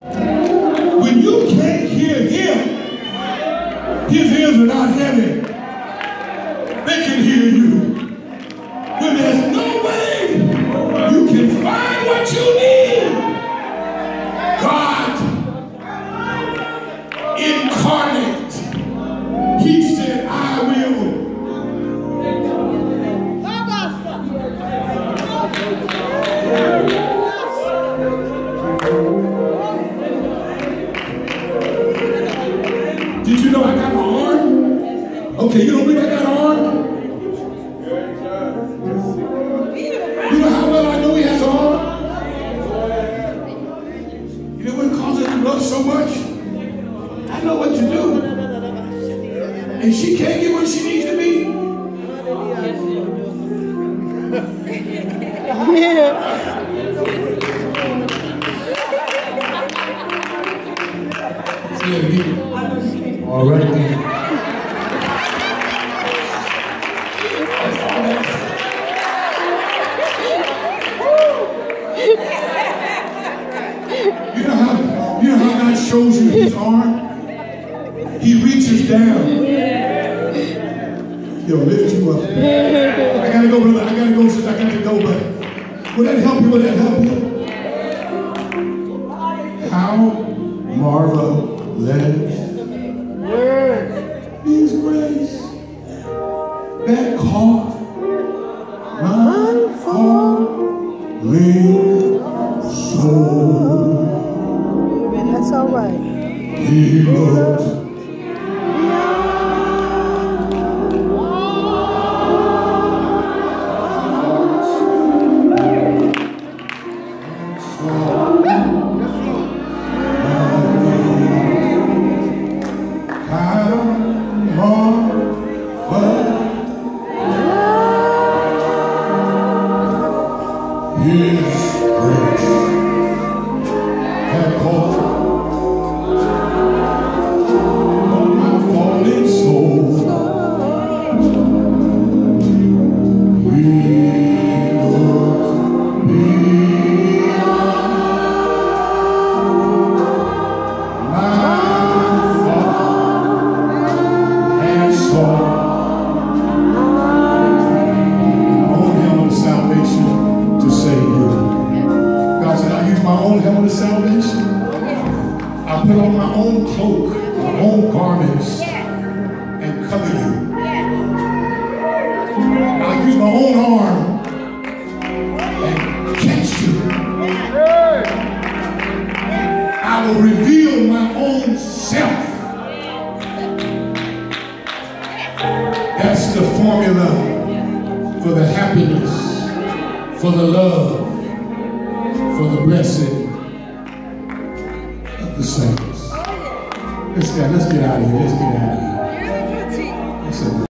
When you can't hear him, his ears are not heavy. They can hear you. When there's no way you can find what you Okay, you don't believe I got an arm? You know how well I know he has an arm? You know what causes him to love so much? I know what to do. And she can't get what she needs to be. Again. All right you know how God shows you his arm? He reaches down. He'll lift you up. I gotta go, brother. I gotta go since I got to go, but will that help you? Will that help you? How marvelous His grace that caught my falling He looked Helmet of salvation. I put on my own cloak, my own garments, and cover you. I use my own arm and catch you. I will reveal my own self. That's the formula for the happiness, for the love, for the blessing the saints. Let's get, let's get out of here. Let's get out of here.